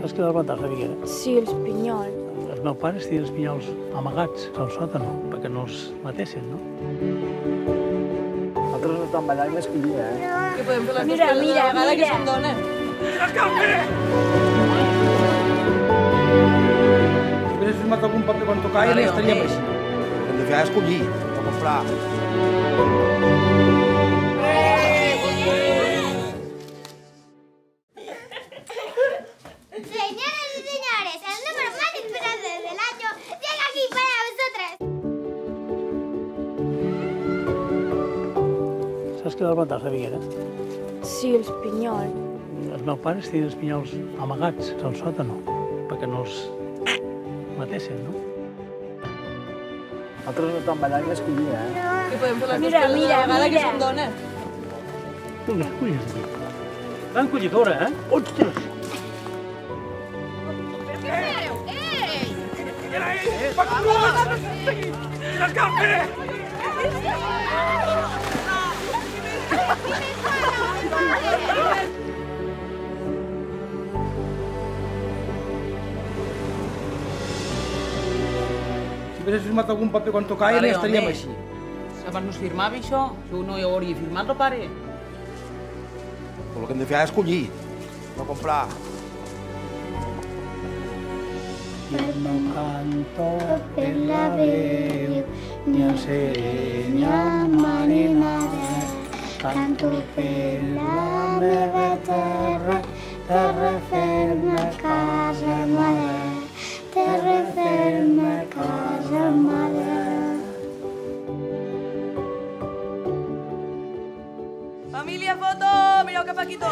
Saps què del Batar de Figuera? Sí, els pinyols. Els meus pares tenien els pinyols amagats al sòtano perquè no els matessin, no? Nosaltres no estem ballant més que dia, eh? Que podem fer les Mira, coses mira, a la vegada que mira. som dones. Si hagués firmat algun paper quan tocava, ja estaríem home. així. El que hem de fer és collir, no comprar. Señoras y señores, el número más esperado del año llega aquí para vosotros. Saps què del Batar de Figuera? Sí, els pinyols. Els meus pares tenien els pinyols amagats al sòtano perquè no els matessin, no? Nosaltres no estem ballant que dia, eh? Que podem fer les Mira, coses mira, a la vegada que mira. som dones. Vinga, collis aquí. Gran collidora, eh? Ostres! Si hagués firmat algun paper quan tocava, Vale, ja estaríem així. Si abans no es firmava això, si no hi hauria firmat el pare. Però el que hem de fer és collir, no comprar. Canto per la veu, mia segna marinara, canto per la meva terra, terra ferma, casa mare, terra ferma, casa mare. Família, voto! Melhor que a Paquito!